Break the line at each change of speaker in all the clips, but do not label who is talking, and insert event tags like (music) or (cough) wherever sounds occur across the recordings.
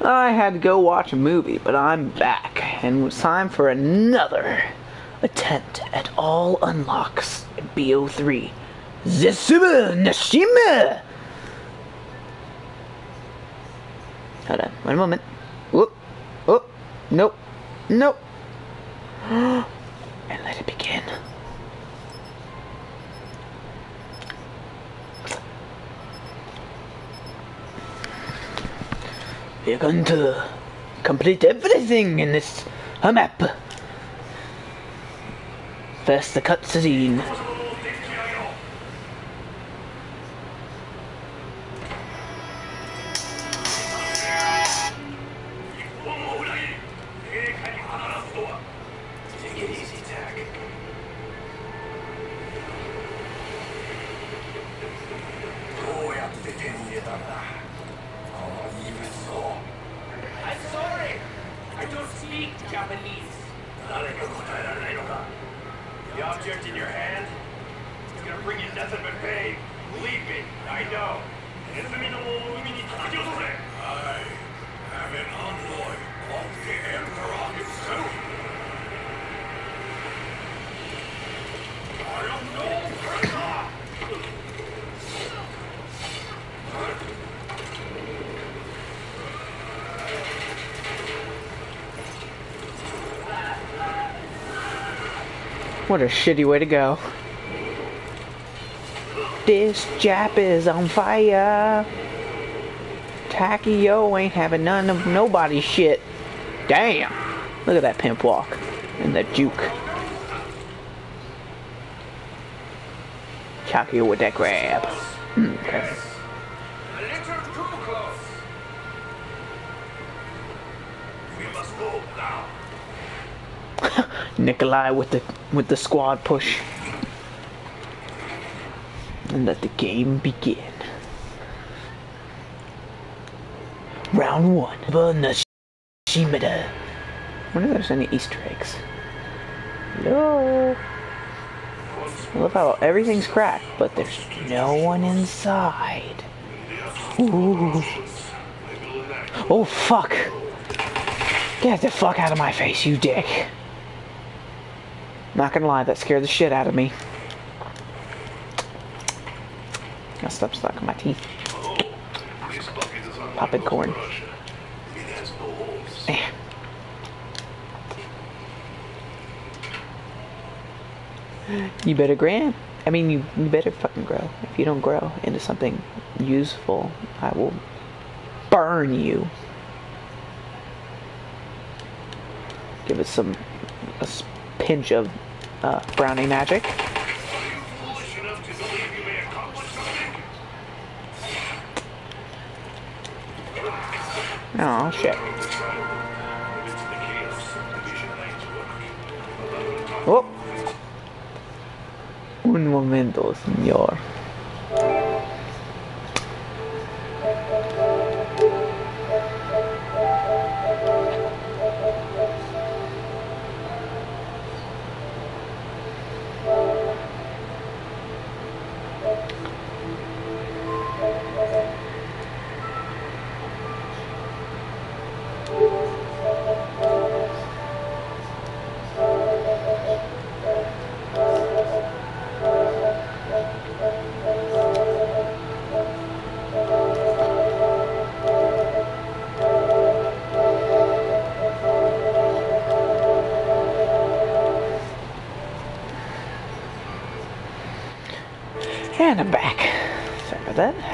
I had to go watch a movie, but I'm back, and it's time for another attempt at all unlocks in BO3. Zetsubou No Shima! Hold on, one moment. Whoop, whoop, nope, nope. (gasps) and let it begin. We're going to complete everything in this map. First, the cutscene. What a shitty way to go. This Jap is on fire. Takeo ain't having none of nobody's shit. Damn. Look at that pimp walk. And that juke. Takeo with that grab. Hmm, okay. (laughs) Nikolai with the with the squad push. And let the game begin. Round one. Nashimada. I wonder if there's any Easter eggs. Hello. I love how everything's cracked, but there's no one inside. Ooh. Oh fuck. Get the fuck out of my face, you dick. Not gonna lie, that scared the shit out of me. Gotta stop sucking my teeth. Popping corn. (laughs) You better gram. I mean, you, you better fucking grow. If you don't grow into something useful, I will burn you. Give it some a pinch of uh, brownie magic. Oh shit. Oh. Un momento, señor.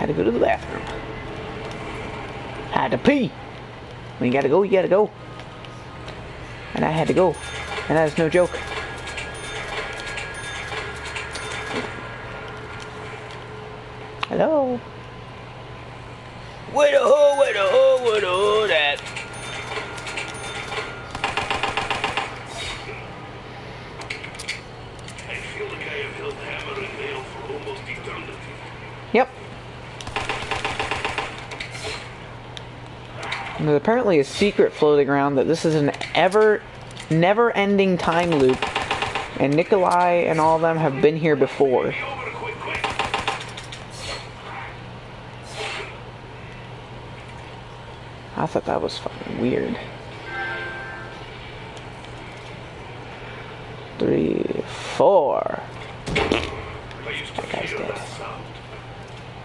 Had to go to the bathroom. Had to pee. When you gotta go, you gotta go. And I had to go. And that is no joke. Hello? Where the ho, where the ho, where the ho, that?
I feel like I have held hammer and nail for almost eternity.
Yep. And there's a secret floating around that this is an ever, never-ending time loop, and Nikolai and all of them have been here before. I thought that was fucking weird. Three, four.
I used to
guy's
feel
dead.
that sound.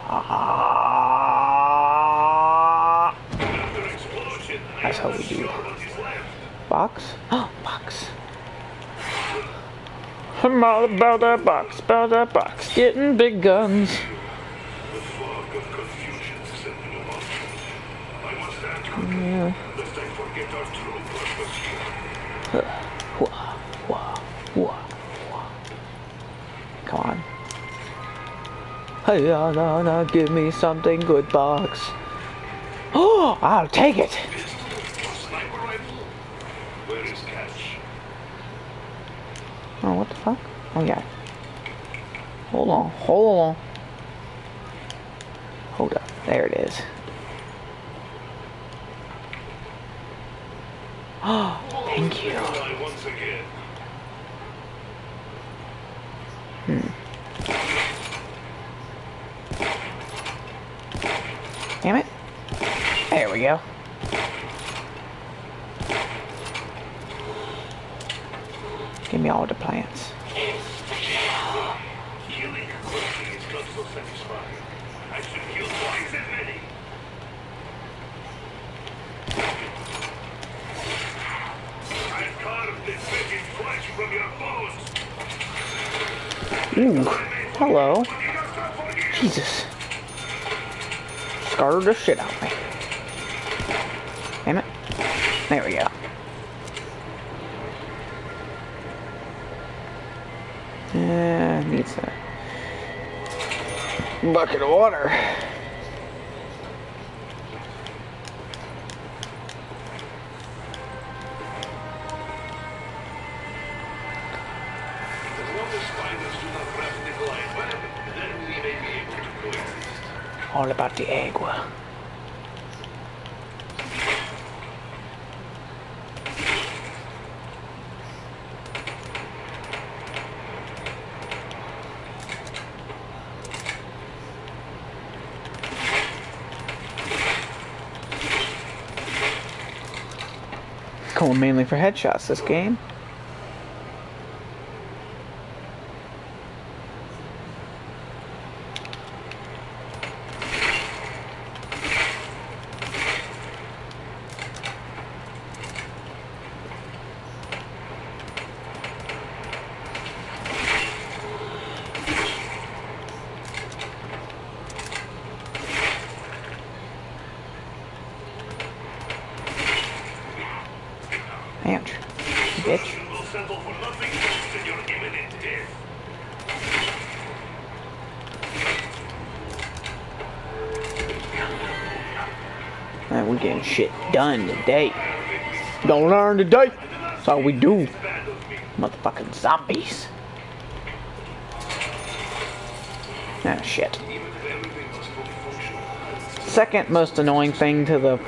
Ah,
After explosion, I
That's how we
wasn't
do.
sure what is left.
Box? Oh, (gasps) box. I'm all about that box, about that box. Getting big guns. Wah. Come on. Hey, no, no, no, give me something good, box. Oh, (gasps) I'll take it.
Pistol or sniper rifle? Where is Cash?
Oh, what the fuck? Oh, yeah. Hold on, hold on. Hold up. There it is. Oh, (gasps) thank you.
Again.
Damn it. There we go. Give me all the plants.
Healing quickly is not so satisfying. I should heal twice as many. I carved this veggie flesh from your bones.
Ooh, hello. Jesus. Scarred the shit out of me. Damn it. There we go. Uh, yeah, needs a bucket of water. All about the agua. Going mainly for headshots this game. Ouch. Bitch.
You will settle for nothing less than your imminent death.
Man, we getting shit done today. Gonna learn today. That's all we do.
Bad of me.
Motherfucking zombies. Ah, shit.
Even if everything was fully functional,
Second most annoying thing to the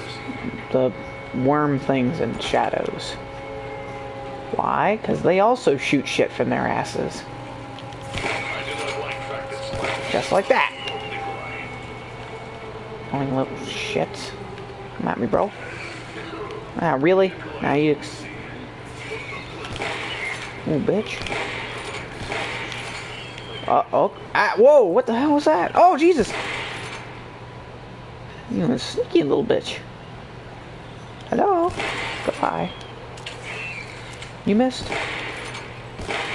the worm things and shadows. Why? Because they also shoot shit from their asses.
I do not like practice slash
Just like that. Only little shits. Come at me, bro. Ah, really? Now you ex- Oh, bitch. Uh oh. Ah, whoa, what the hell was that? Oh, Jesus! You sneaky little bitch. Hello? Goodbye. You missed.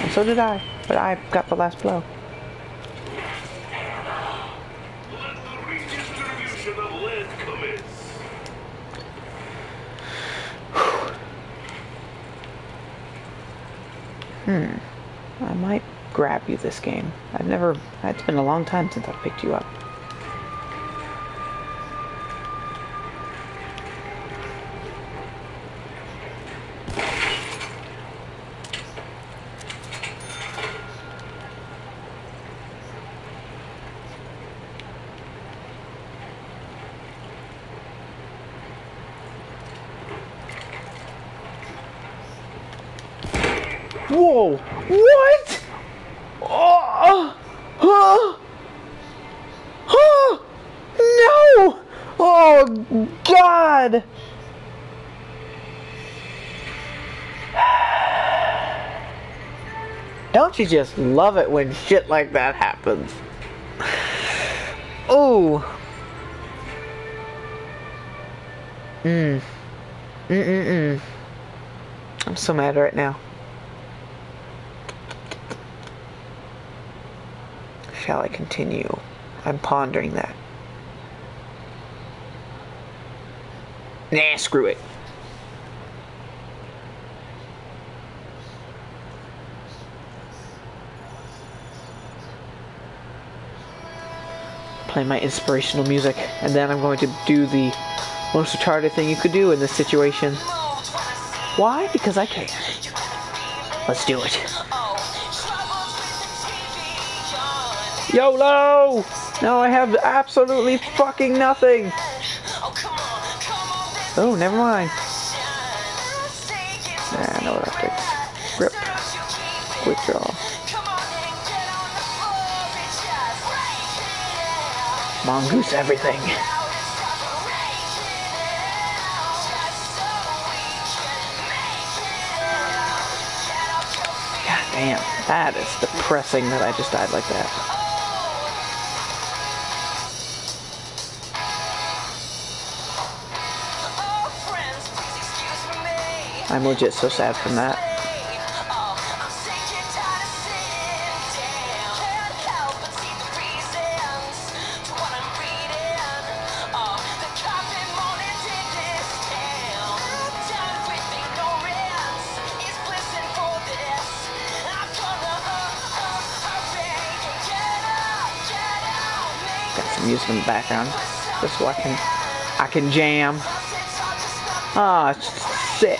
And so did I. But I got the last blow.
Let the redistribution of lead commence. Hmm.
I might grab you this game. I've never. It's been a long time since I've picked you up. Whoa! What? Oh! Huh? Huh? No! Oh, God! Don't you just love it when shit like that happens? Oh. Mm. Mm-mm-mm. I'm so mad right now. Shall I continue? I'm pondering that. Nah, screw it. Play my inspirational music, and then I'm going to do the most retarded thing you could do in this situation. Why? Because I can. Let's do it. YOLO! Now I have absolutely fucking nothing. Oh, never mind. Nah, no optics. Grip. Withdraw. Mongoose everything. God damn, that is depressing that I just died like that. I'm legit so sad from that. Got some music in the background, just so I can, I can jam. Ah, shit.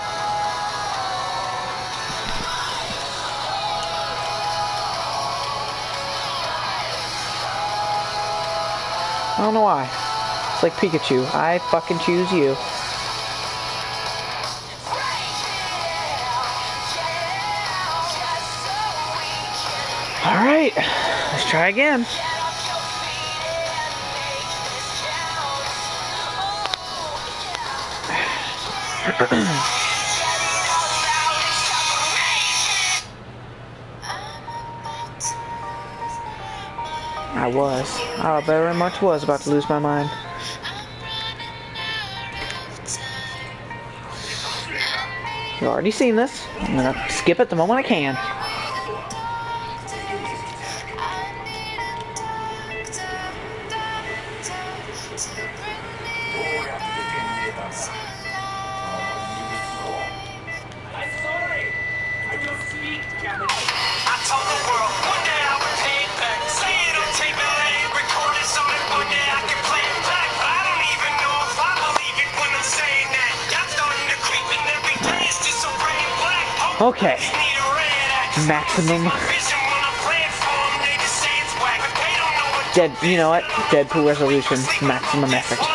It's like Pikachu. I fucking choose you. Alright, let's try again. I was. I very much was about to lose my mind. You've already seen this. I'm gonna skip it the moment I can. Dead. You know what? Deadpool resolution. Maximum effort.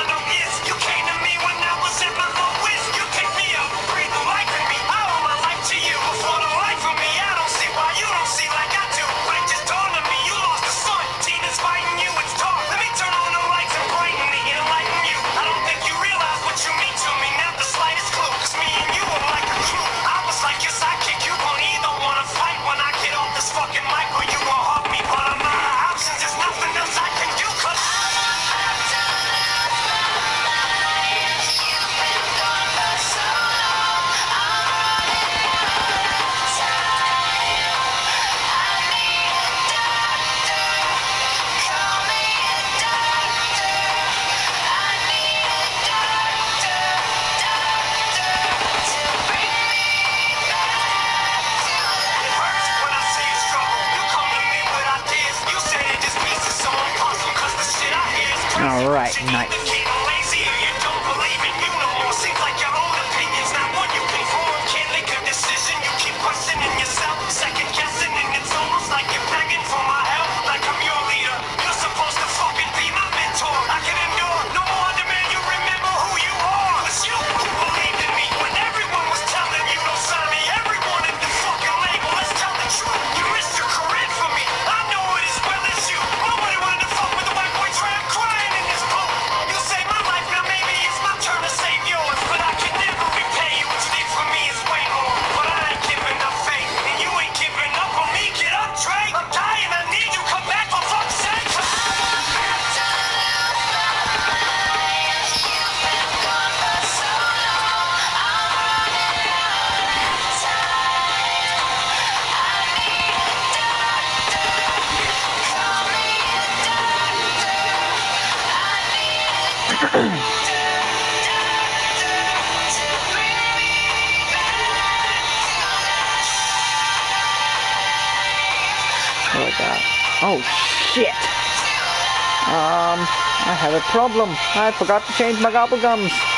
I
forgot to change my gobble gums.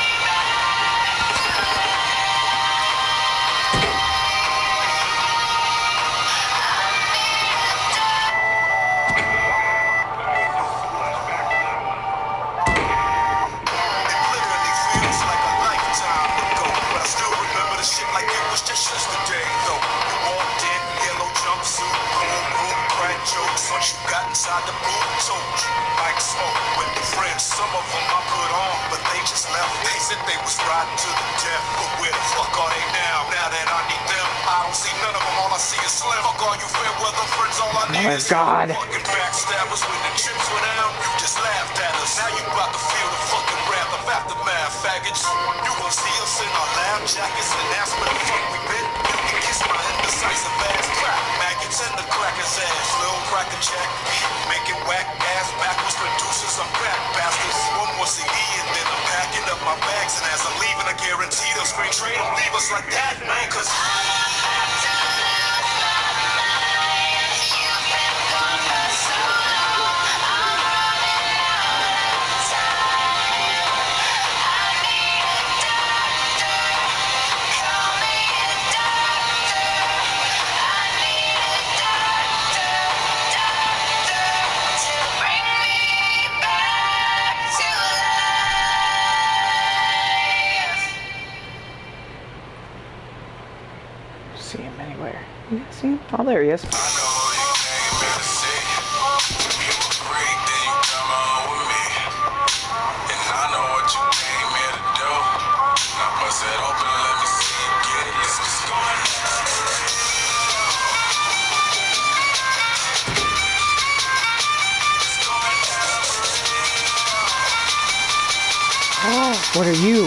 They was riding to the death, but where the fuck are they now? Now that I need them, I don't see none of them. All I see is slim. Fuck all you fair weather friends. All I need
my
is
God.
Fucking backstabbers when the chips went out, you just laughed at us. Now you about to feel the fucking wrath of aftermath, faggots. You gon' see us in our lab jackets and ask where the fuck we been. You can kiss my indecisive ass crack maggots and the cracker's ass. Little cracker jack, making whack ass backwards producers. I'm back, bastards. One more CD and then I'm up my bags. And as I'm leaving, I guarantee they'll screen trade. Don't leave us like that, man, cause.
Oh,
me. And I know what
oh, are you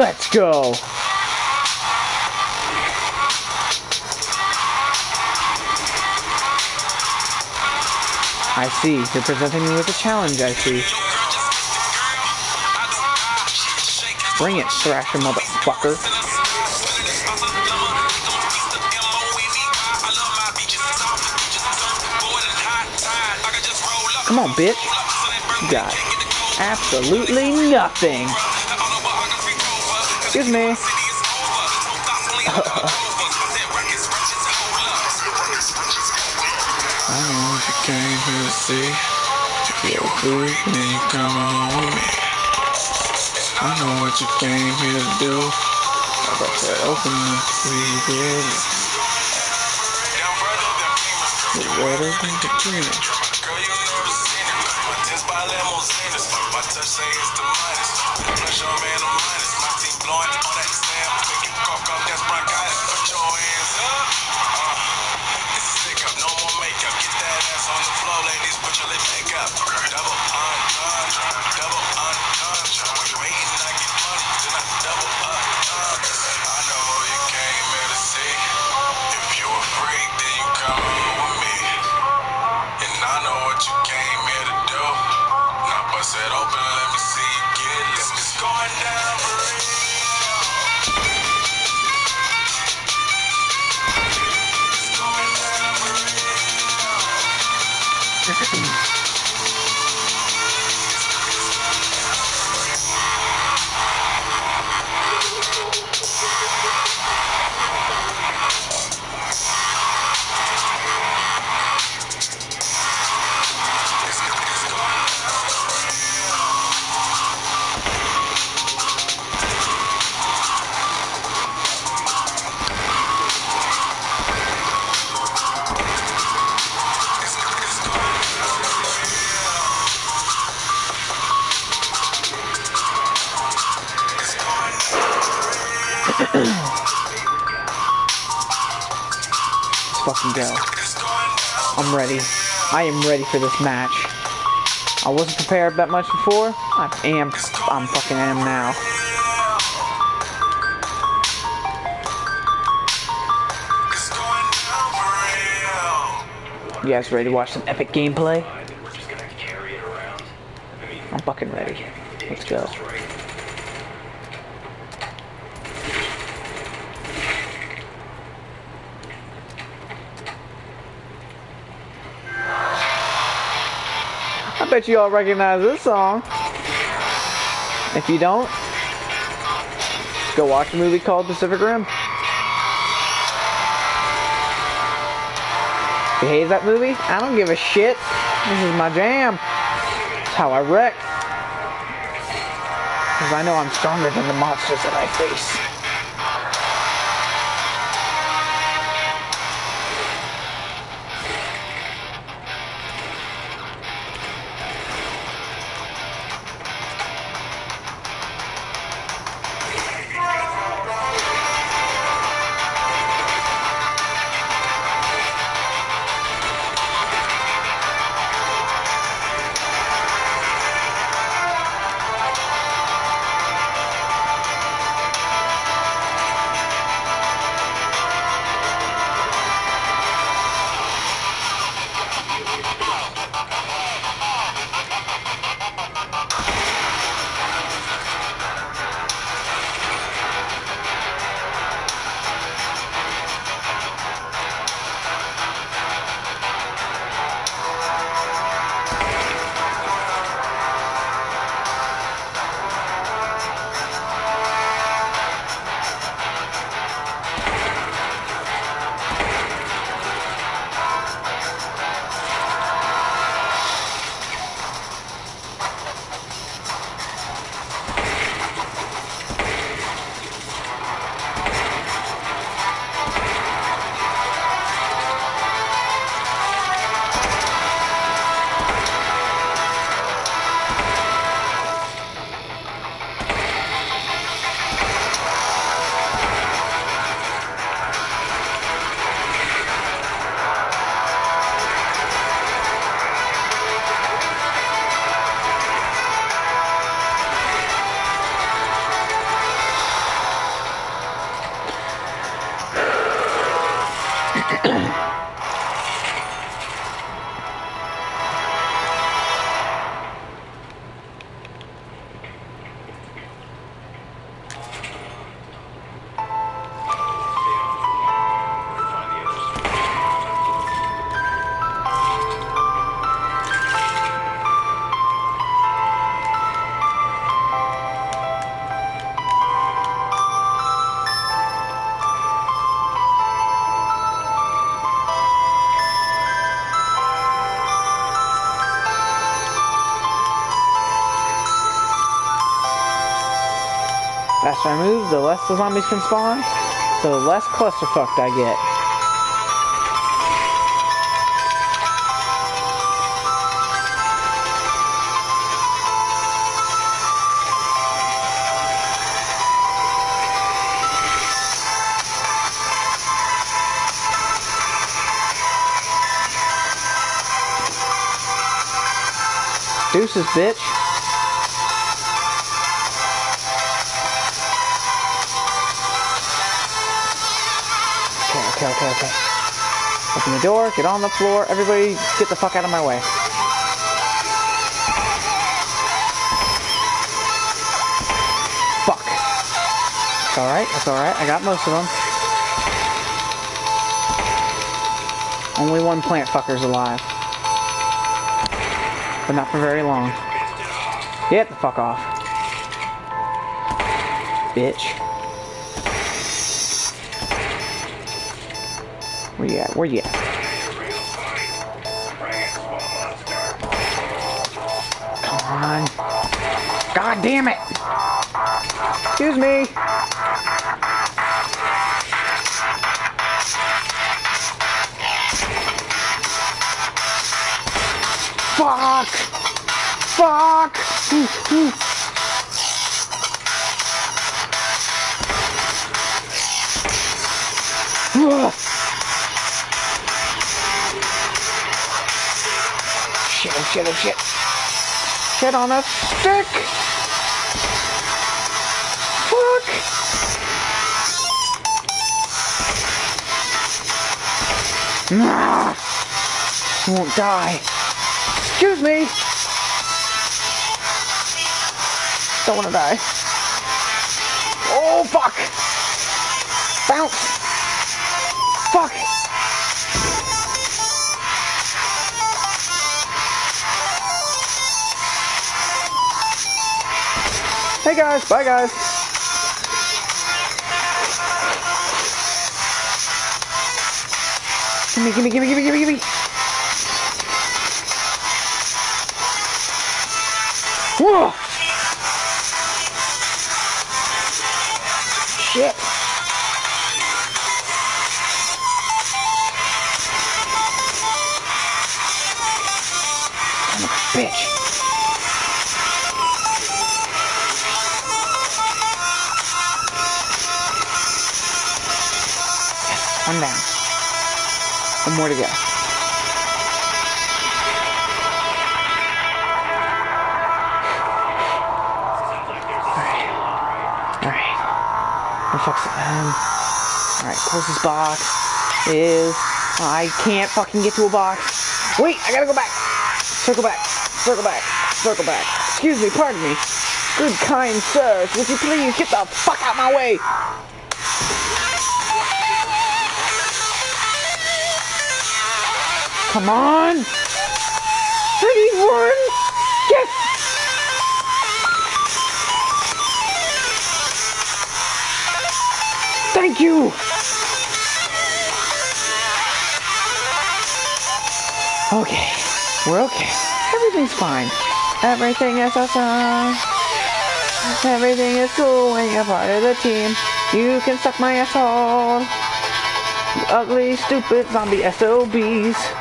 Let's go! I see. You're presenting me with a challenge, I see. Bring it, Thrasher motherfucker. Come on, bitch. You got absolutely nothing. Excuse me. (laughs)
I know what you came here to see. If you're a then you come on with me. I know what you came here to do. I got that open and see you get it. You're better than Katrina. Girl, you never seen it. My tits by limousines. My touch say it's the minus. Man minus. My
fucking go. I'm ready. I am ready for this match. I wasn't prepared that much before. I am. I'm fucking am now. You guys ready to watch some epic gameplay? I'm fucking ready. Let's go. Bet you all recognize this song. If you don't, go watch a movie called Pacific Rim. You hate that movie? I don't give a shit. This is my jam. It's how I wreck. Because I know I'm stronger than the monsters that I face. Faster I move, the less the zombies can spawn, the less clusterfucked I get. Deuces, bitch. Okay, okay. Open the door, get on the floor, everybody get the fuck out of my way. Fuck. It's alright, it's alright, I got most of them. Only one plant fucker's alive. But not for very long. Get the fuck off. Bitch. At? Where you at? Come on. God damn it! Excuse me. Fuck! Fuck! Shit, on a stick! Fuck! Nah! You won't die. Excuse me! Don't wanna die. Oh, fuck! Bounce! Guys. Bye, guys. Gimme, gimme, gimme, gimme, gimme, gimme. Whoa! One more to go. Alright. The um Alright, closest box is I can't fucking get to a box. Wait, I gotta go back. Circle back. Circle back. Circle back. Excuse me, pardon me. Good kind sirs, would you please get the fuck out my way? Come on! Need one! Yes! Thank you! Okay, we're okay. Everything's fine. Everything is awesome. Everything is cool when you're part of the team. You can suck my asshole. You ugly, stupid zombie SOBs.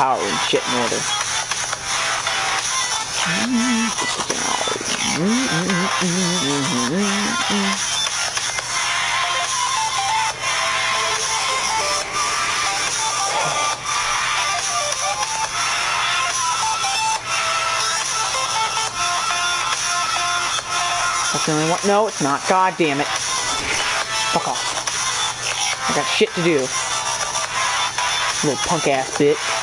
Power and shit in order. That's the only one. No, it's not. God damn it. Fuck off. I got shit to do. Little punk ass bitch.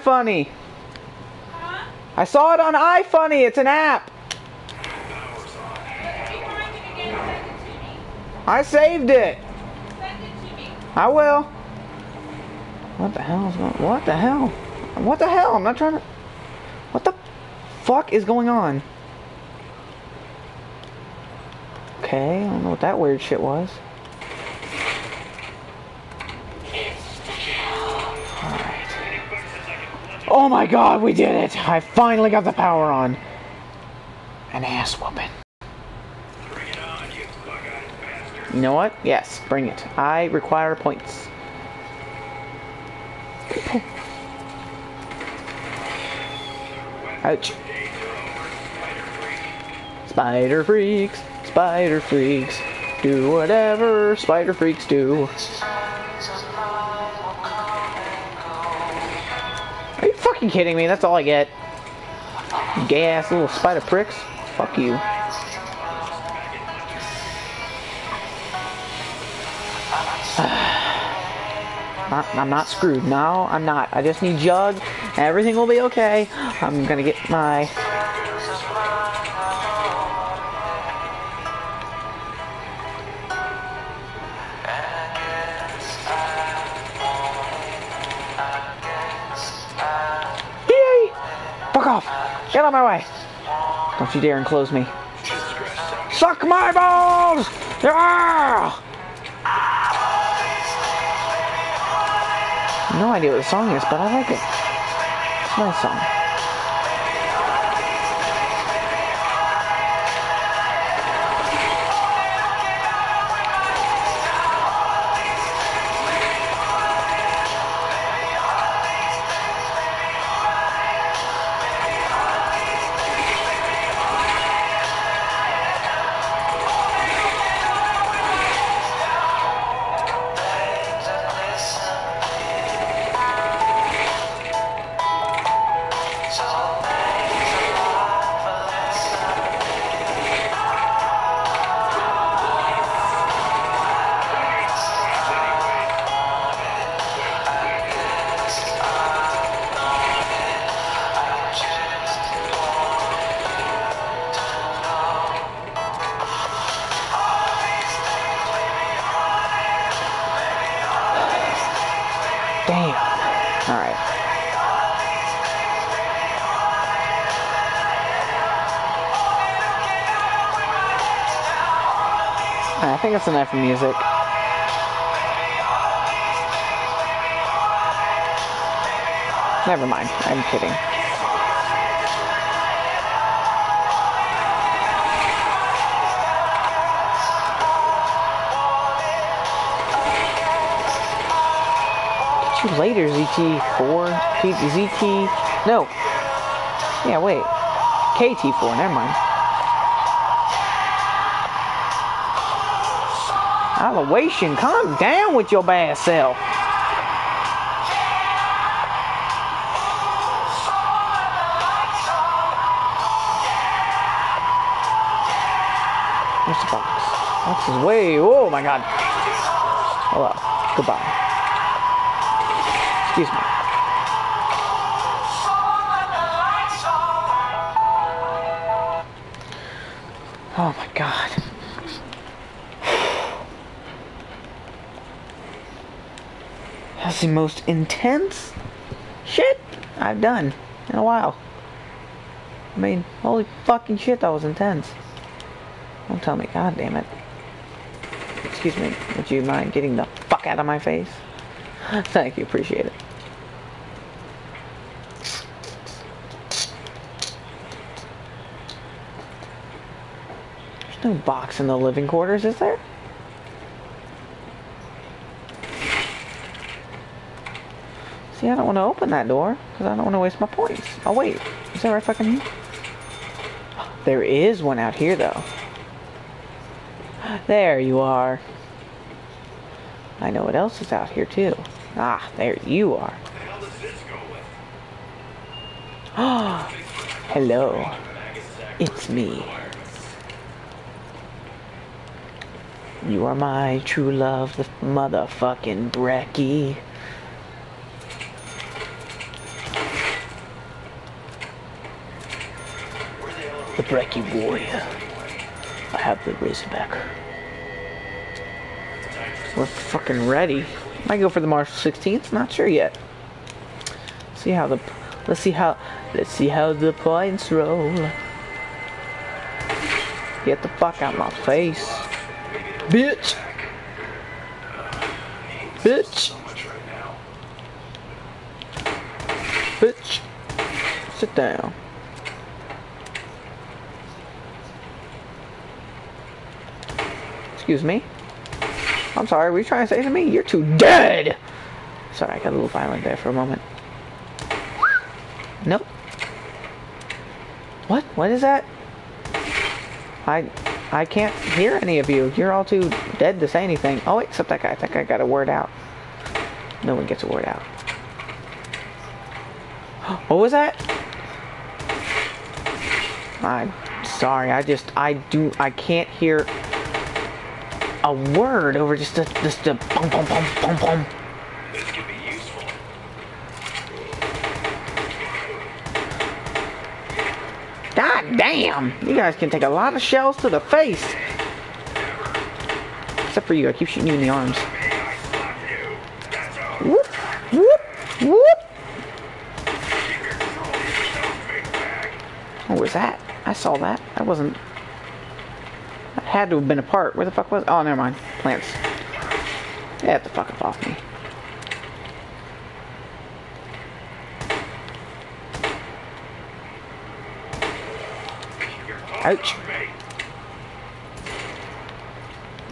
iFunny.
Huh?
I saw it on iFunny. It's an app. I saved it.
It.
I will. What the hell is going What the hell? What the hell? I'm not trying to What the fuck is going on? Okay, I don't know what that weird shit was. Alright. Oh my god, we did it! I finally got the power on. An ass whooping.
You.
You know what? Yes, bring it. I require points. (laughs) Ouch. Spider freaks, spider freaks, do whatever spider freaks do. Fucking kidding me? That's all I get. Gay ass little spider pricks. Fuck you. (sighs) I'm not screwed. No, I'm not. I just need Jug. Everything will be okay. I'm gonna get my. Of my way! Don't you dare enclose me. Suck my balls! Yeah! No idea what the song is, but I like it. It's a nice song. That's enough music. Never mind. I'm kidding. Get you later, ZT4. P- ZT. No. Yeah, wait. KT4, never mind. Elevation, calm down with your bad self. Where's the box? Box is way. Oh my god. Hello. Goodbye. Excuse me. Oh my god. The most intense shit I've done in a while. I mean, holy fucking shit, that was intense. Don't tell me, god damn it. Excuse me, would you mind getting the fuck out of my face? (laughs) Thank you, appreciate it. There's no box in the living quarters, is there? See, I don't want to open that door because I don't want to waste my points. Oh, wait. Is that right fucking here? (gasps) There is one out here, though. (gasps) There you are. I know what else is out here, too. Ah, there you are.
with? (gasps)
Hello. It's me. You are my true love, the motherfucking Brecci. Brecci warrior. I have the Razorbacker. We're fucking ready. Might go for the March 16th. Not sure yet. See how the let's see how let's see how the points roll. Get the fuck out of my face, bitch. Bitch. Bitch. Sit down. Excuse me. I'm sorry, were you trying to say to me? You're too dead! Sorry, I got a little violent there for a moment. Nope. What? What is that? I I can't hear any of you. You're all too dead to say anything. Oh wait, except that guy. That guy got a word out. No one gets a word out. (gasps) What was that? I'm sorry. I just I do I can't hear a word over just a just a bum bum bum bum bum.
This could be useful.
God damn! You guys can take a lot of shells to the face. Except for you, I keep shooting you in the arms.
I slap you.
Whoop, whoop, whoop.
Keep your control of yourself, big bag.
What was that? I saw that. That wasn't. Had to have been a part. Where the fuck was? Oh, never mind. Plants. Get the fuck up off me. Ouch.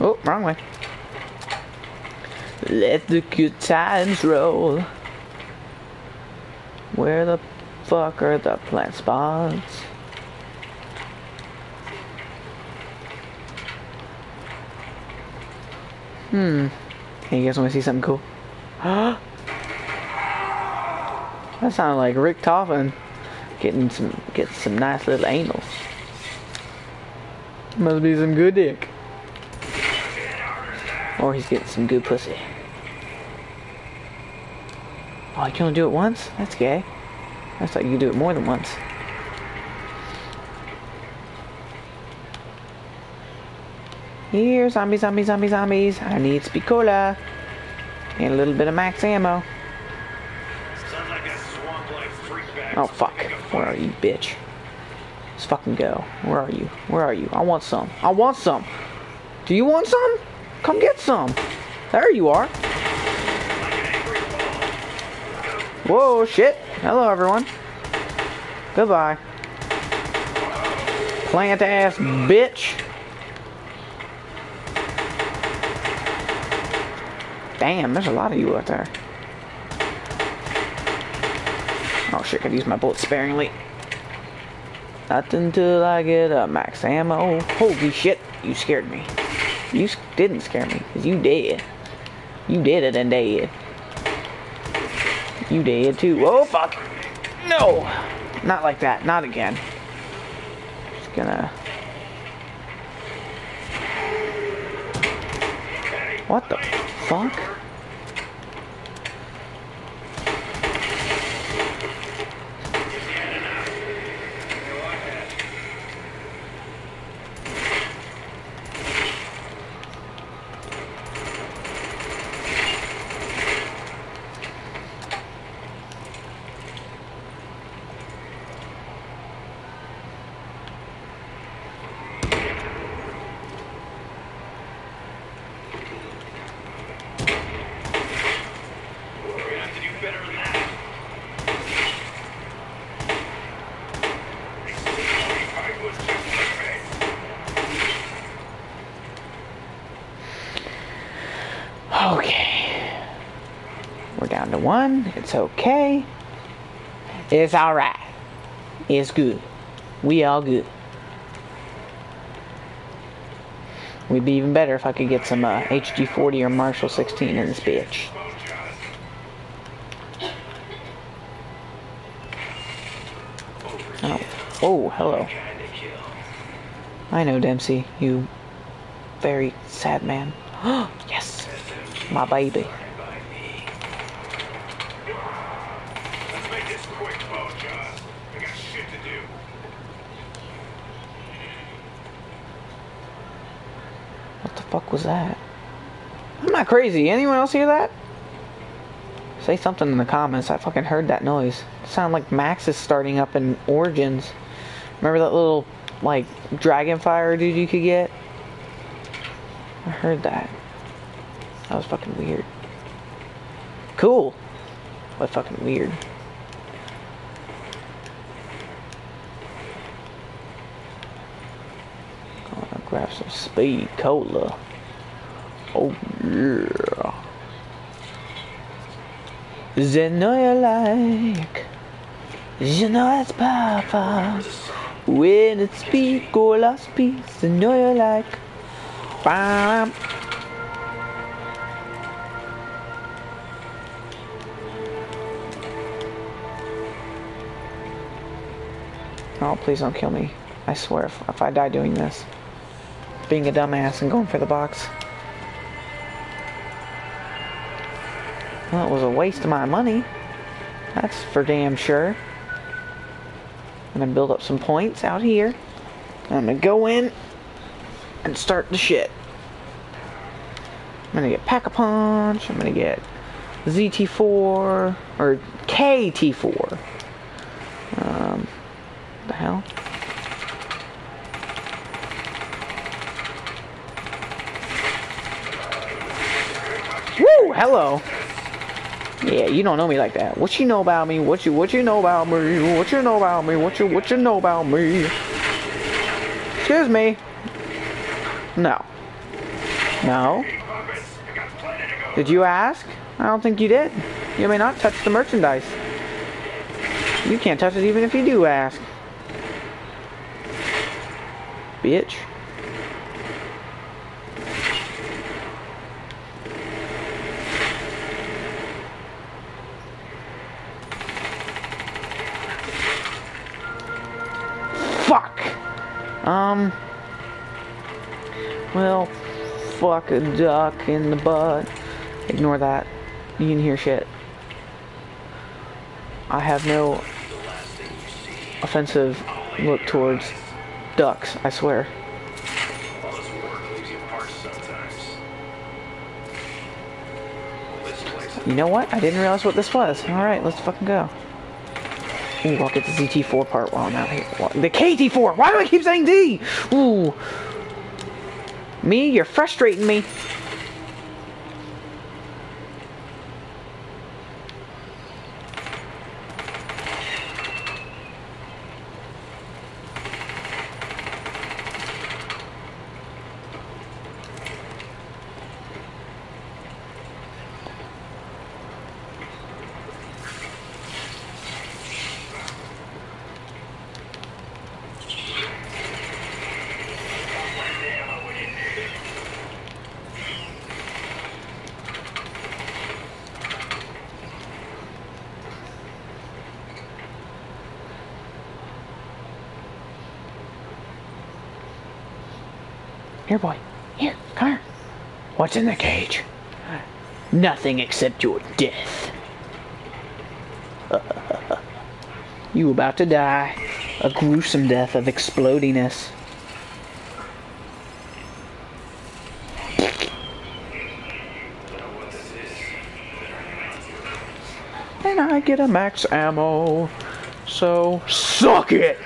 Oh, wrong way. Let the good times roll. Where the fuck are the plant spots? Hmm. Hey, you guys want to see something cool? (gasps) that sounded like Richtofen getting some getting some nice little anal. Must be some good dick. Or he's getting some good pussy. Oh, you can only do it once? That's gay. That's thought you do it more than once. Here, zombies, zombies, zombies, zombies. I need Spicola. And a little bit of max ammo.
Sounds like a swamp life freak bag.
Oh, fuck. Where are you, bitch? Let's fucking go. Where are you? Where are you? I want some. I want some. Do you want some? Come get some. There you are. Whoa, shit. Hello, everyone. Goodbye. Plant ass bitch. Damn, there's a lot of you out there. Oh shit, could use my bullets sparingly. Not until I get a max ammo. Holy shit, you scared me. You didn't scare me, because you did. You did it and dead. You did too. Oh fuck. No! Not like that. Not again. Just gonna. What the fuck?
We're gonna have to do better than that. I was just perfect.
Okay. We're down to one. It's okay. It's alright. It's good. We all good. We'd be even better if I could get some uh, HG40 or Marshal 16 in this bitch. Oh, oh, hello. I know Dempsey, you very sad man. (gasps) yes, my baby.
By me. Let's make this quick, Bojan. I got shit to do.
What the was that? I'm not crazy. Anyone else hear that? Say something in the comments. I fucking heard that noise. It sounded like Maxis starting up in Origins. Remember that little, like, dragon fire dude you could get? I heard that. That was fucking weird. Cool. But fucking weird. Grab some speed cola. Oh yeah. You know you like. You know it's papa. When it's speed cola speed, you know you like. Bam. Oh, please don't kill me. I swear, if, if I die doing this. Being a dumbass and going for the box. Well, it was a waste of my money. That's for damn sure. I'm gonna build up some points out here. I'm gonna go in and start the shit. I'm gonna get Pack-a-Punch. I'm gonna get ZT4 or KT4. Um, the hell? Woo! Hello. Yeah, you don't know me like that. What you know about me? What you what you know about me? What you know about me? What you what you know about me? Excuse me. No. No. Did you ask? I don't think you did. You may not touch the merchandise. You can't touch it even if you do ask. Bitch. Um. Well, fuck a duck in the butt. Ignore that. You can hear shit. I have no offensive look towards ducks, I swear.
You
know what? I didn't realize what this was. Alright, let's fucking go. Ooh, I'll get the ZT4 part while I'm out here. The KT4! Why do I keep saying D? Ooh. Me, you're frustrating me. Here, boy. Here, come here. What's in the cage? Nothing except your death. (laughs) you about to die. A gruesome death of explodiness. And I get a max ammo. So, suck it!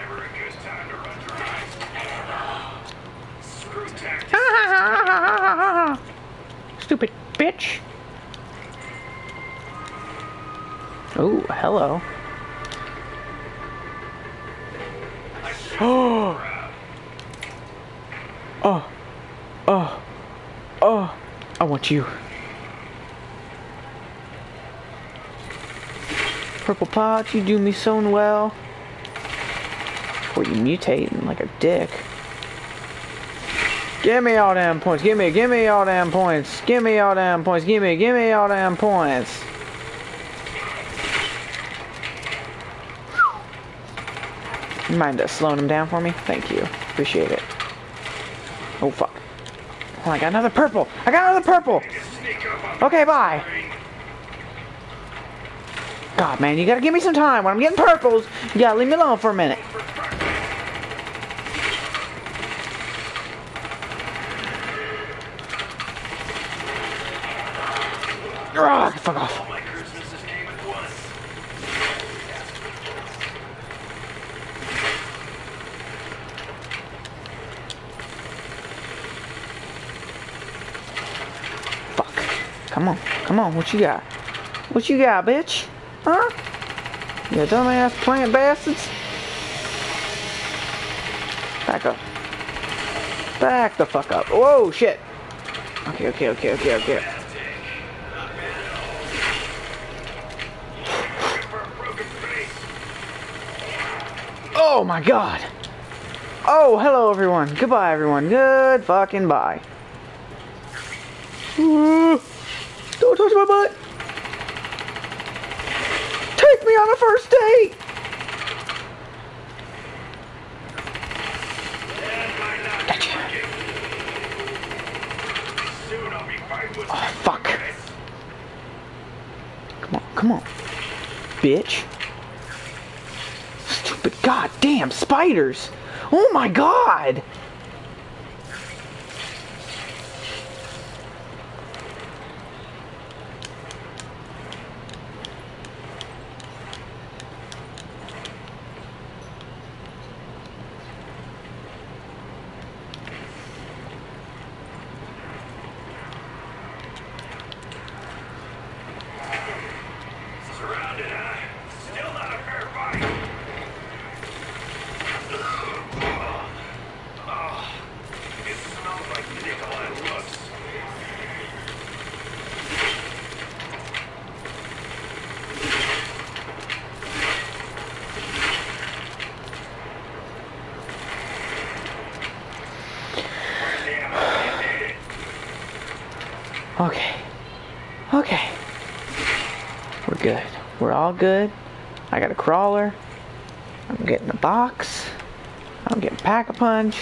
Want you. Purple pot, you do me so well. Before you mutate like a dick. Give me all damn points. Give me, give me all damn points. Give me all damn points. Give me, give me all damn points. You mind uh, slowing him down for me? Thank you. Appreciate it. Oh fuck. Oh, I got another purple. I got another purple. Okay, bye. God, man, you gotta give me some time. When I'm getting purples, you gotta leave me alone for a minute. Ugh, fuck off.
all my Christmases came at once.
Fuck. Come on. What you got? What you got, bitch? Huh? You dumbass plant bastards? Back up. Back the fuck up. Whoa, shit. Okay, okay, okay, okay, okay. Oh my god. Oh, hello everyone. Goodbye everyone. Good fucking bye towards my butt. Take me on a first date. Oh, fuck. Come on, come on. Bitch. Stupid goddamn spiders. Oh my god. All good. I got a crawler. I'm getting a box. I'm getting pack a punch.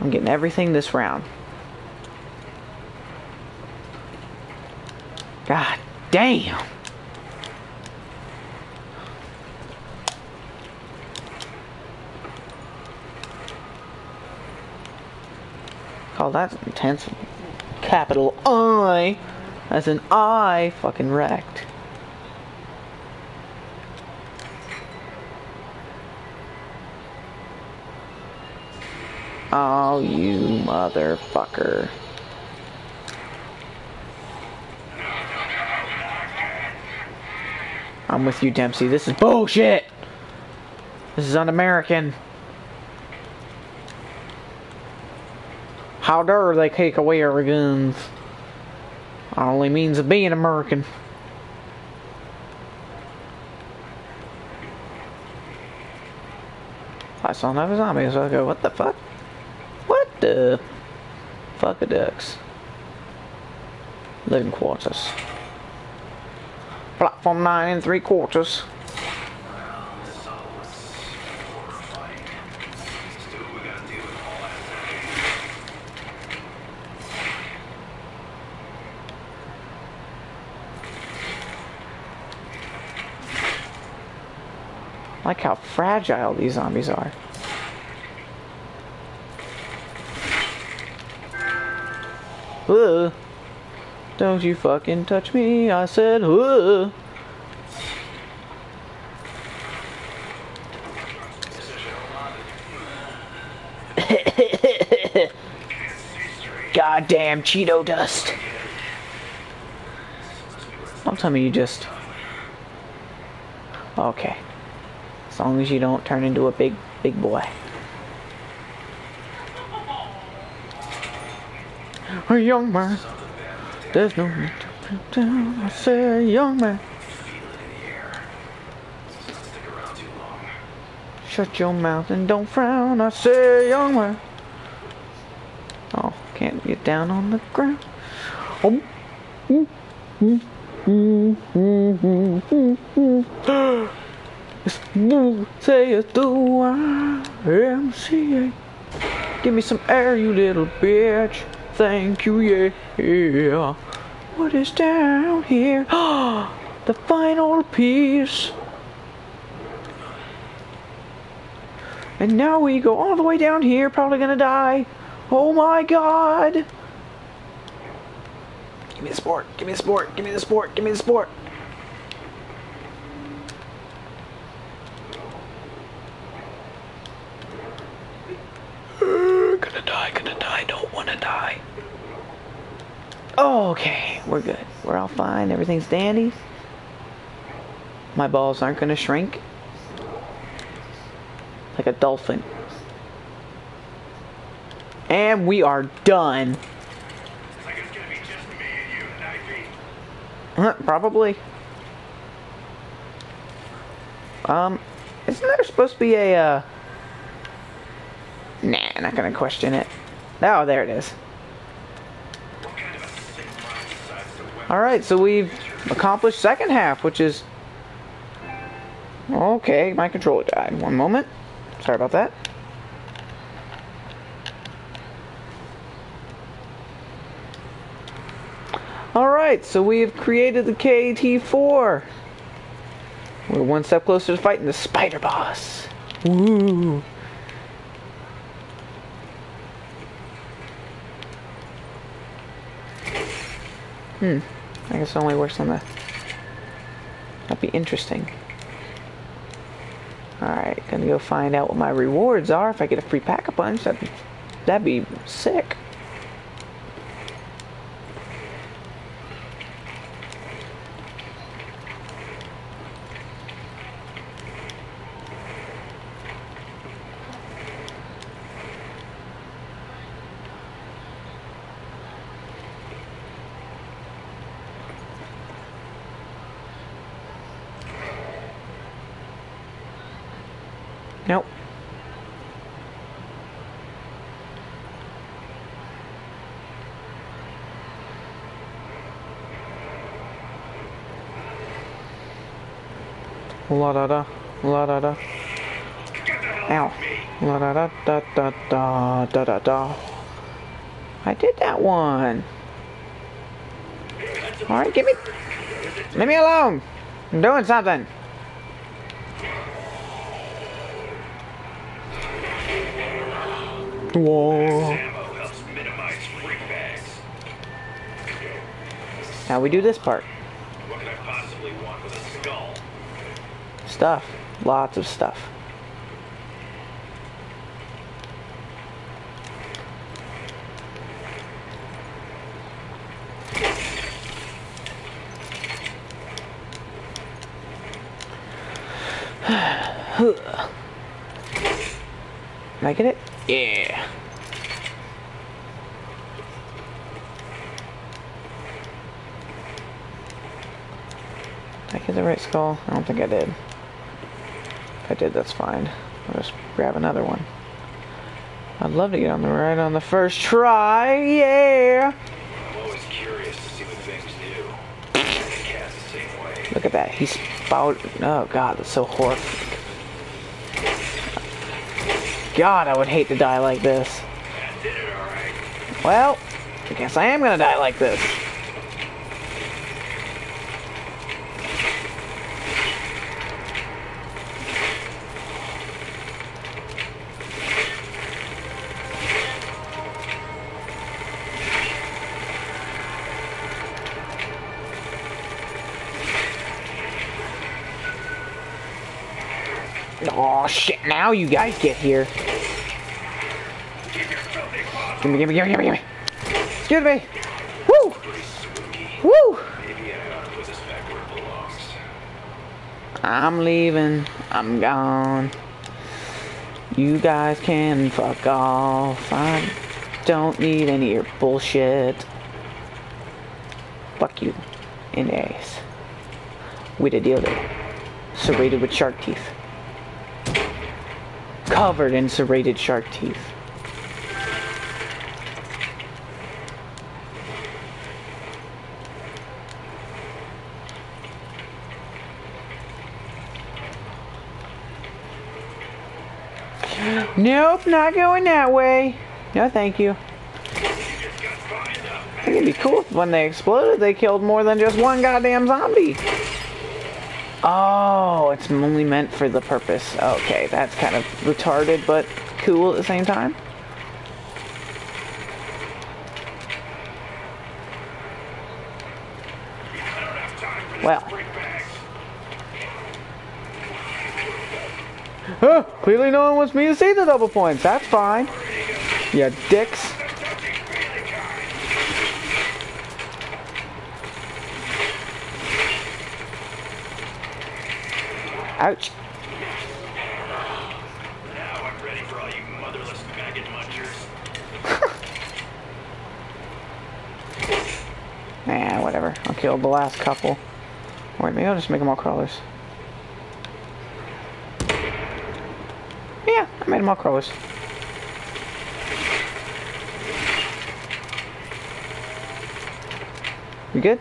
I'm getting everything this round. God damn. Call that intense. Capital I. As an I fucking wrecked. You motherfucker. I'm with you, Dempsey. This is bullshit. This is un-American. How dare they take away our guns? Our only means of being American. I saw another zombie, so I go, what the fuck? The fuck a ducks? Living quarters. Platform nine and three quarters. like how fragile these zombies are. Ugh. Don't you fucking touch me, I said, Ugh. (coughs) Goddamn Cheeto dust. Don't tell me you just. Okay. As long as you don't turn into a big, big boy. A young man. There's no need to put down. I say, young man. Shut your mouth and don't frown. I say, young man. Oh, can't get down on the ground. Oh. Say it the YMCA. Give me some air, you little bitch. Thank you, yeah. What is down here? (gasps) the final piece. And now we go all the way down here, probably gonna die. Oh my god. Give me the sport, give me the sport, give me the sport, give me the sport. Uh, gonna die, gonna die, don't wanna die. Okay, we're good. We're all fine, everything's dandy. My balls aren't gonna shrink. Like a dolphin. And we are done. Probably. Um, isn't there supposed to be a, uh... Nah, not gonna question it. Oh, there it is.
What kind of a sick mind weapon
Alright, so we've accomplished second half, which is... Okay, my controller died. One moment. Sorry about that. Alright, so we have created the KT4. We're one step closer to fighting the spider boss. Woo! Hmm. I guess it only works on the. That'd be interesting. Alright, gonna go find out what my rewards are. If I get a free pack a punch, that'd, that'd be sick. Nope. La da da, la da da. Ow. La da da da da da da da da. I did that one. Alright, give me. Leave me alone. I'm doing something. Whoa.
Ammo helps minimize freak bags.
Now we do this part.
What could I possibly want with a skull?
Stuff. Lots of stuff. (sighs) Can I get it? Yeah. Did I get the right skull? I don't think I did. I did, that's fine. I'll just grab another one. I'd love to get on the right on the first try. Yeah.
I'm always curious to see what things do.
Look at that. He's spout. Oh god, that's so horrific. God, I would hate to die like this. Well, I guess I am gonna die like this. Oh now you guys get here. Gimme, gimme, gimme, gimme, gimme. Excuse me. Woo! Woo! I'm leaving. I'm gone. You guys can fuck off. I don't need any of your bullshit. Fuck you. In the ass. With a dildo. Serrated with shark teeth. Covered in serrated shark teeth. Nope, not going that way. No, thank you. It'd be cool if when they exploded, they killed more than just one goddamn zombie. Oh, it's only meant for the purpose. Okay, that's kind of retarded, but cool at the same time. Well. Huh, clearly no one wants me to see the double points. That's fine. Yeah, dicks. Ouch.
Now I'm ready for all you motherless maggot munchers.
Nah, whatever. I'll kill the last couple. Wait, maybe I'll just make them all crawlers. Yeah, I made them all crawlers. You good?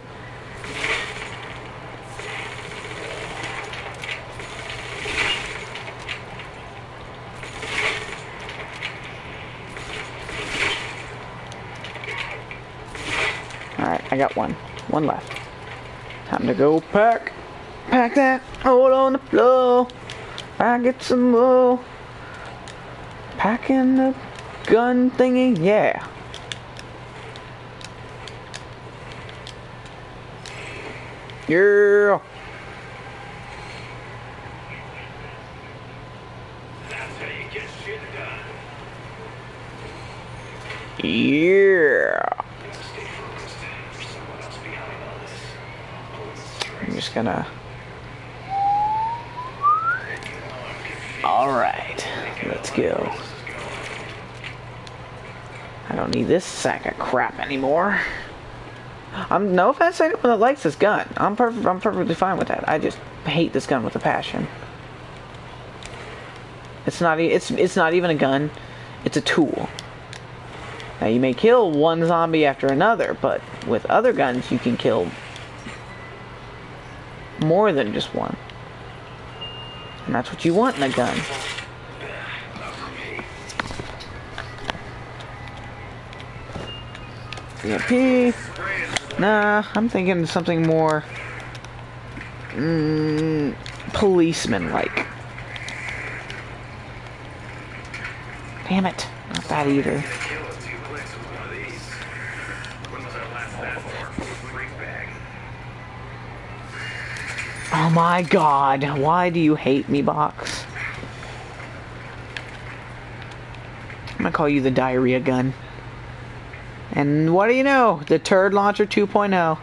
Alright, I got one. One left. Time to go pack. Pack that hole on the floor. I get some more. Packing the gun thingy, yeah. Yeah.
That's how you get shit done.
Yeah.
Stay focused. There's someone else behind all this.
I'm just gonna. Alright, let's go. I don't need this sack of crap anymore. I'm no offense to anyone that likes this gun. I'm perfect. I'm perfectly fine with that. I just hate this gun with a passion. It's not. It's it's not even a gun. It's a tool. Now you may kill one zombie after another, but with other guns you can kill more than just one. And that's what you want in a gun. EMP. Nah, I'm thinking something more mm, policeman-like. Damn it, not that either.
Kill us two clicks with one of these. When was our last that for? Freak bag.
Oh my god, why do you hate me, Box? I'm gonna call you the diarrhea gun. And what do you know? The turd launcher 2.0.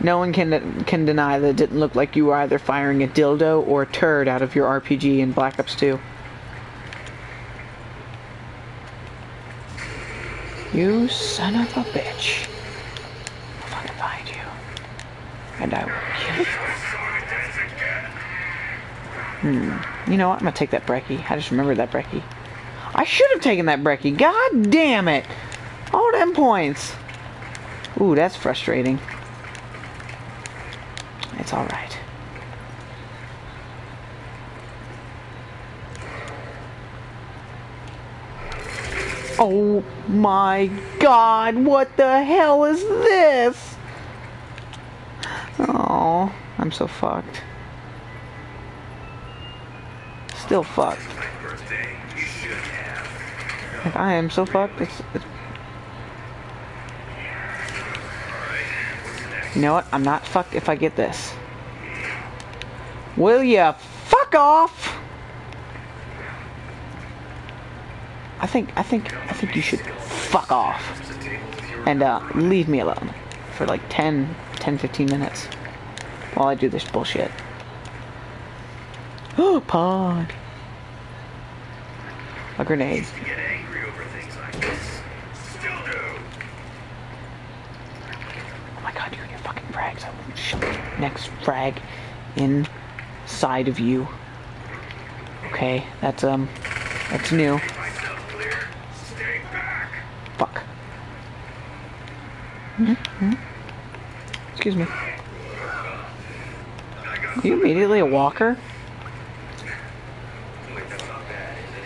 No one can can deny that it didn't look like you were either firing a dildo or a turd out of your RPG in Black Ops 2. You son of a bitch. I'll fucking find you. And I will kill you. Know what? I'm gonna take that Brecci. I just remembered that Brecci. I should have taken that Brecci. God damn it! All them points. Ooh, that's frustrating. It's alright. Oh my god, what the hell is this? Oh, I'm so fucked. Still fucked. Like, I am so fucked. It's, it's... You know what? I'm not fucked if I get this. Will ya fuck off? I think I think I think you should fuck off and uh, leave me alone for like 10, 10, 15 minutes while I do this bullshit. Oh, (gasps) pod. A grenade.
You get angry over things like this. Still do.
Oh my god, you and your fucking frags. I will shove the next frag inside of you. Okay, that's um that's new.
Myself clear. Stay back.
Fuck. Mm-hmm. Excuse me. You immediately a walker?
Wait, that's not bad, is it?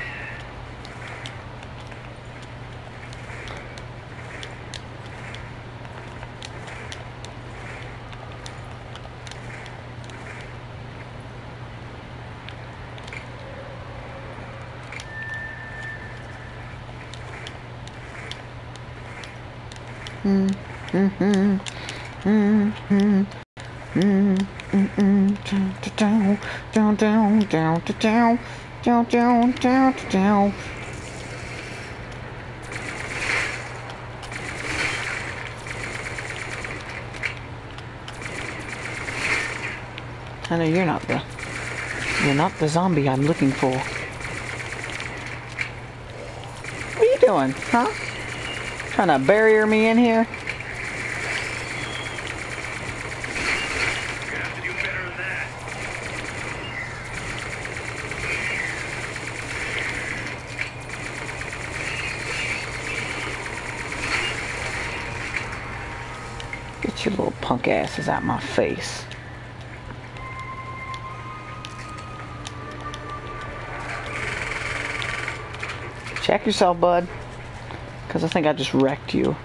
Down, down, down, down, down, down, down, down. I know you're not the you're not the zombie I'm looking for. What are you doing, huh? Trying to barrier me in here?
You're gonna have to do better than that.
Get punk asses out my face. Check yourself, bud. Because I think I just wrecked you.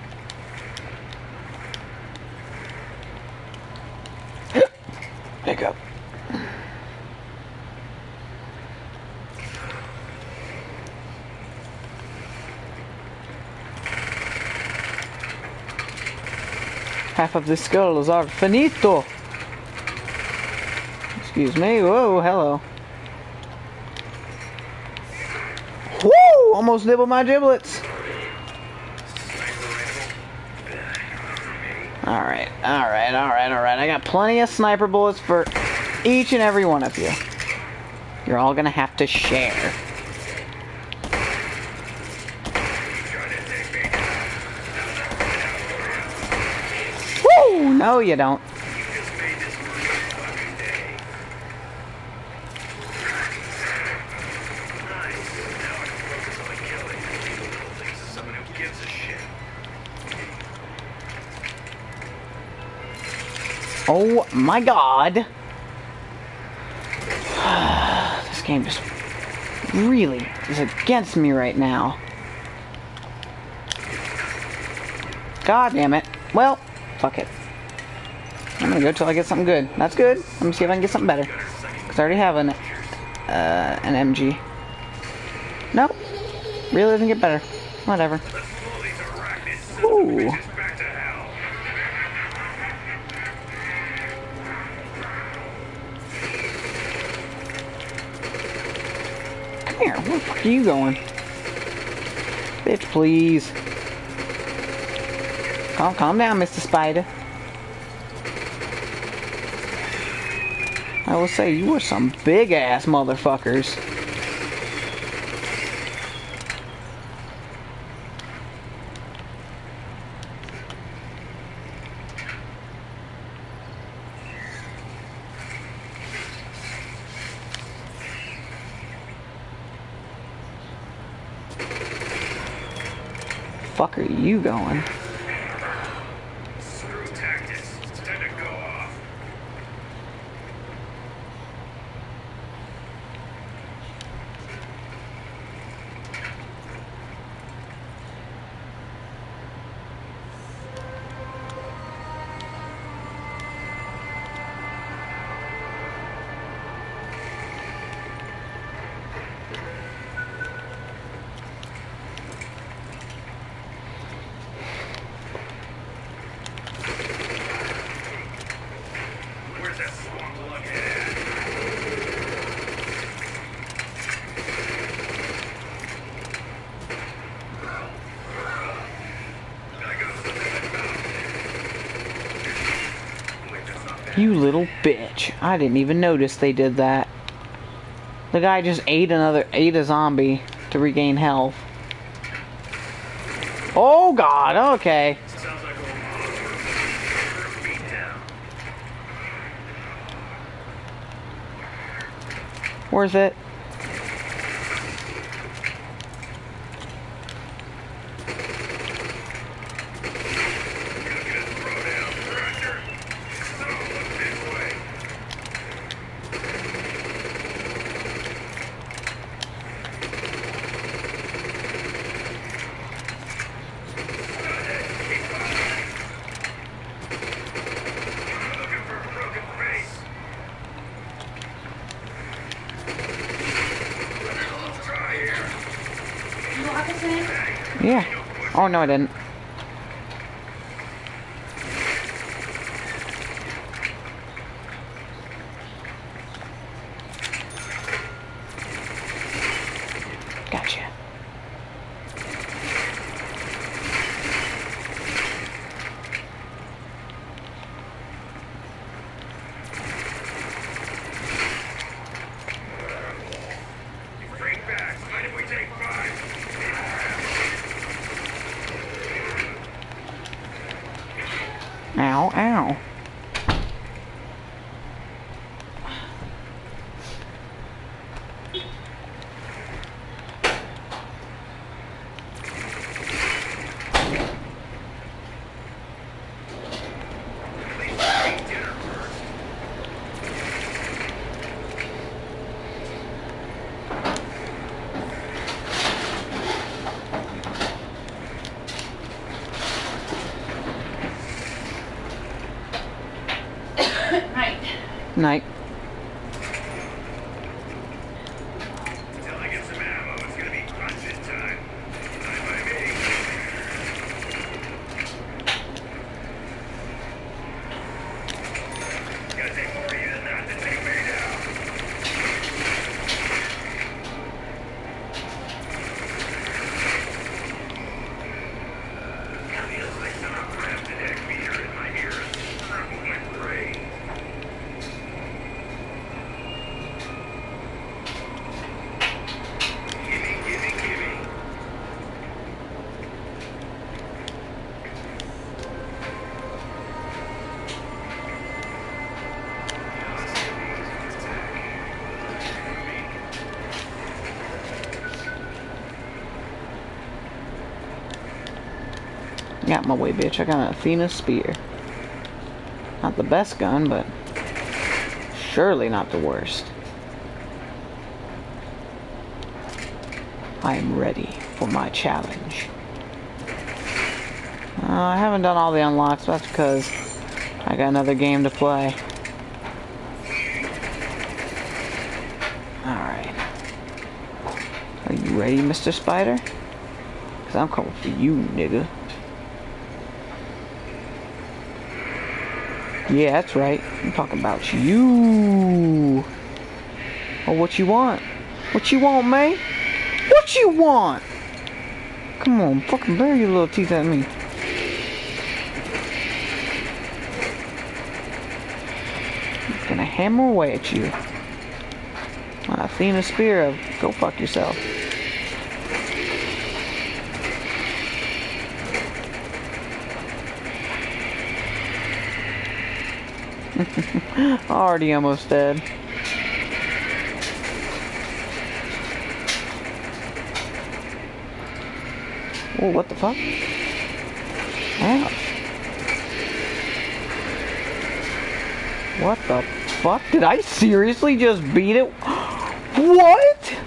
Of the skulls are finito. Excuse me. Whoa, hello. Woo! Almost nibbled my giblets. Alright, alright, alright, alright. I got plenty of sniper bullets for each and every one of you. You're all gonna have to share. Woo! (laughs) No, you don't. Oh my god. (sighs) this game just really is against me right now. God damn it. Well, fuck it. I'm gonna go till I get something good. That's good. Let me see if I can get something better. Cause I already have an uh, an MG. Nope. Really doesn't get better. Whatever. Ooh. Come here. Where the fuck are you going? Bitch, please. Calm, calm down, Mr. Spider. I will say, you were some big ass motherfuckers. Fuck are you going?
Screw tactics. It's time to go off. Where's that swamp lug head? Gotta go to the Wait, that's not bad.
Little bitch. I didn't even notice they did that. The guy just ate another, ate a zombie to regain health. Oh god, okay. Worth it.
Good throwdown, Thrasher. So, look this way. Looking for a broken face. Let's try here.
You lock us in?
Yeah. Oh no, I didn't. Got my way, bitch. I got an Athena spear. Not the best gun, but surely not the worst. I am ready for my challenge. Uh, I haven't done all the unlocks, that's because I got another game to play. Alright. Are you ready, Mr. Spider? Because I'm coming for you, nigga. Yeah, that's right. I'm talking about you. Oh, what you want? What you want, May? What you want? Come on, fucking bury your little teeth at me. I'm gonna hammer away at you. Athena Spear, of go fuck yourself. (laughs) Already almost dead. Oh, what the fuck? Ouch. What the fuck? Did I seriously just beat it? (gasps) What?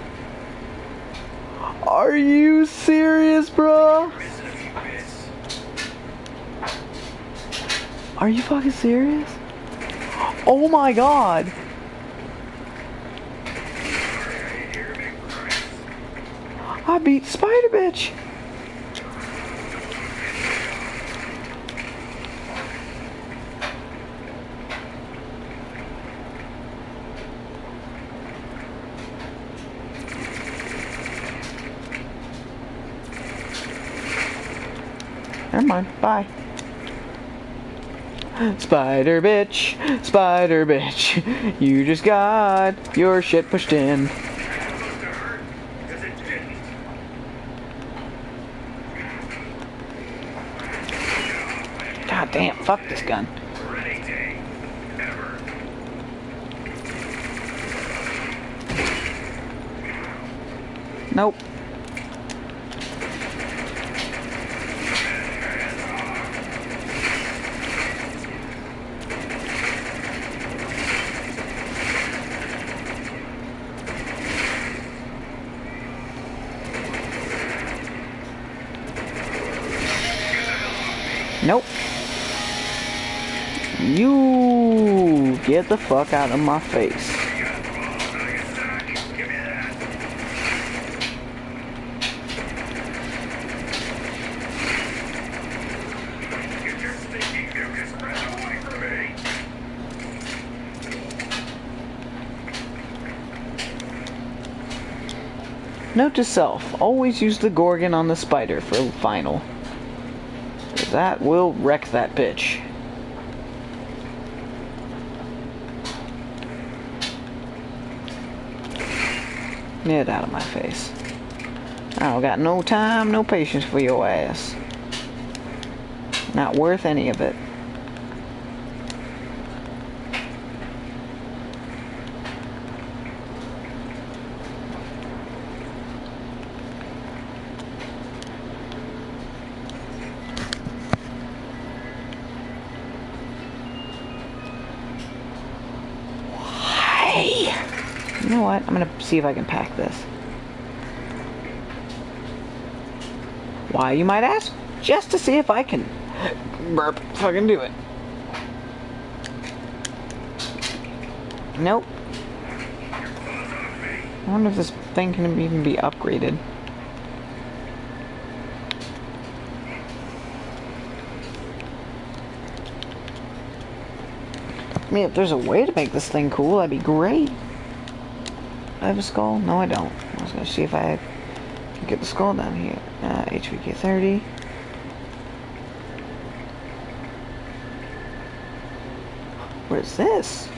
Are you serious, bro? Are you fucking serious? Oh my god. I beat Spider Bitch. Never mind. Bye. Spider bitch, spider bitch, you just got your shit pushed in. God damn, fuck this gun. Nope. You get the fuck out of my face. Note to self, always use the Gorgon on the spider for final. That will wreck that bitch. Get out of my face. I don't got no time, no patience for your ass. Not worth any of it. Hey! You know what? I'm gonna see if I can pack this. Why, you might ask? Just to see if I can burp fucking do it. Nope. I wonder if this thing can even be upgraded. I mean, if there's a way to make this thing cool, that'd be great. Have a skull? No, I don't. I was gonna see if I can get the skull down here. Uh, HVK 30. What is this?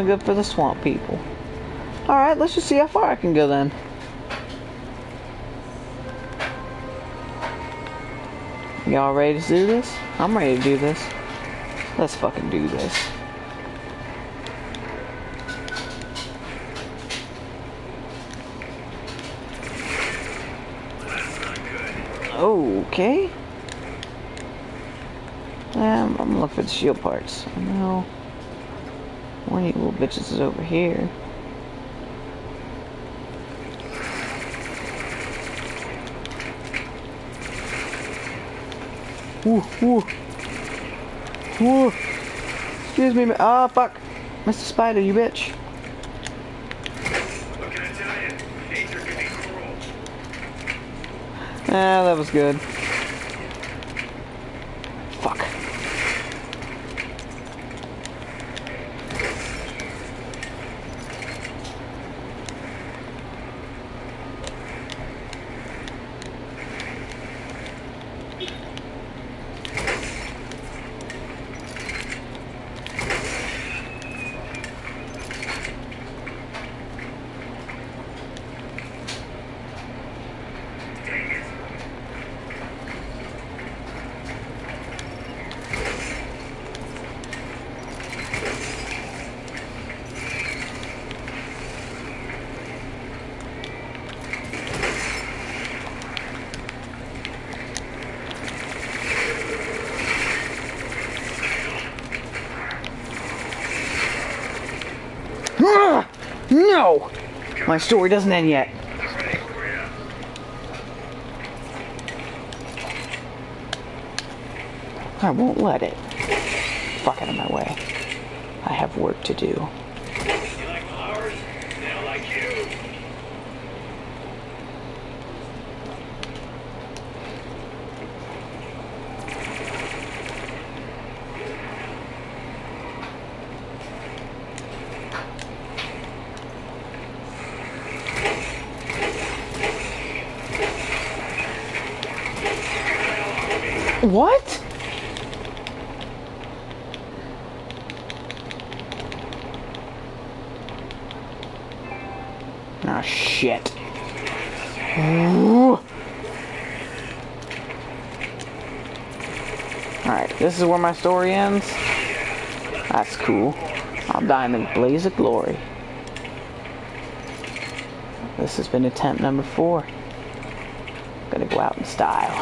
Only good for the swamp people. Alright, let's just see how far I can go then. Y'all ready to do this? I'm ready to do this. Let's fucking do this. Okay. Um, I'm gonna look for the shield parts. Know one of you little bitches is over here. Ooh, ooh. Ooh. Excuse me, ah, oh, fuck. Mr. Spider, you bitch.
What can I tell you? Nature can be cruel.
Ah, that was good. Fuck.
Dang it.
Ah! No! My story doesn't end yet. I won't let it. Fuck out of my way. I have work to do.
You like flowers? They'll like you.
What? Ah, shit. Ooh. Alright, this is where my story ends. That's cool. I'll die in a blaze of glory. This has been attempt number four. I'm Gonna go out in style.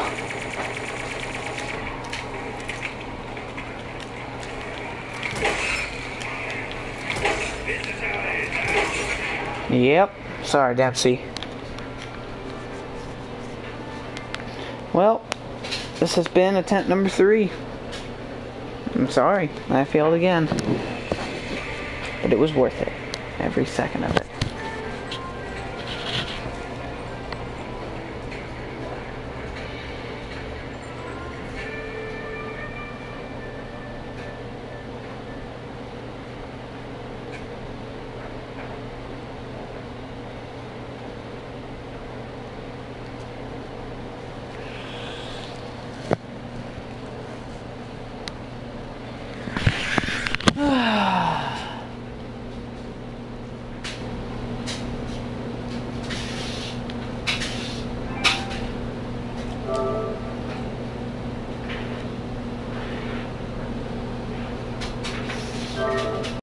Yep. Sorry, Dempsey. Well, this has been attempt number three. I'm sorry. I failed again. But it was worth it. Every second of it.